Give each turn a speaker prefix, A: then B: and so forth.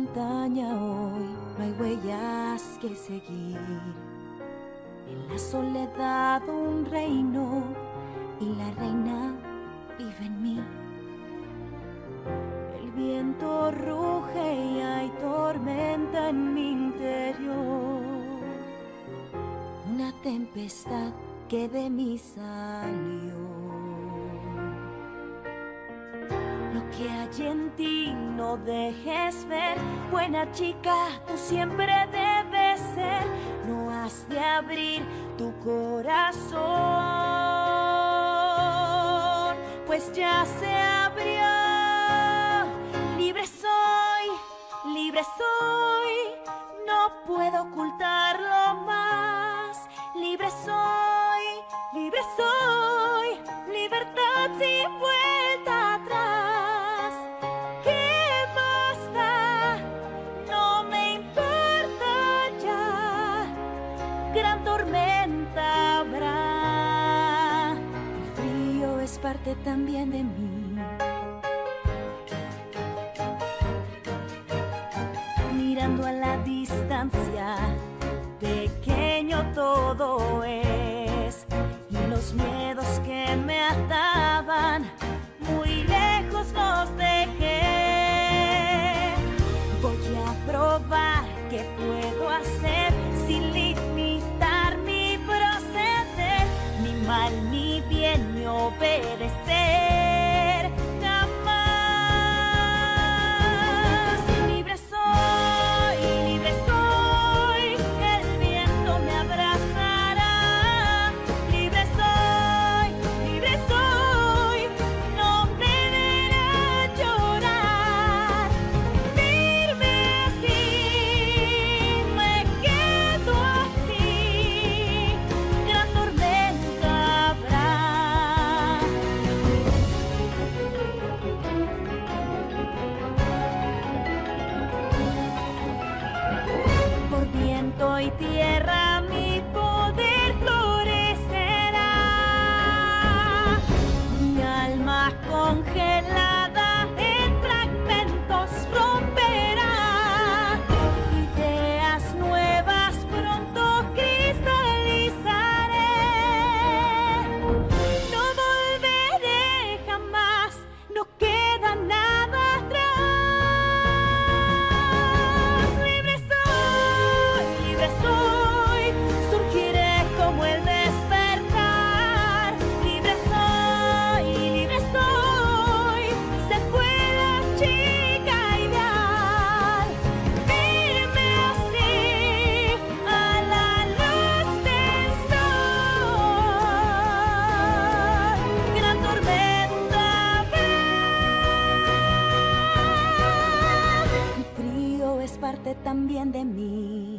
A: montaña hoy no hay huellas que seguir. En la soledad un reino y la reina vive en mí. El viento ruge y hay tormenta en mi interior. Una tempestad que de mí salió. Que hay en ti no dejes ver, buena chica, tú siempre debes ser. No has de abrir tu corazón, pues ya se abrió. Libre soy, libre soy, no puedo ocultarlo parte también de mí. Mirando a la distancia, pequeño todo es. Y los miedos que me ataban, muy lejos los dejé. Voy a probar qué puedo hacer sin ni obedecer. También de mí.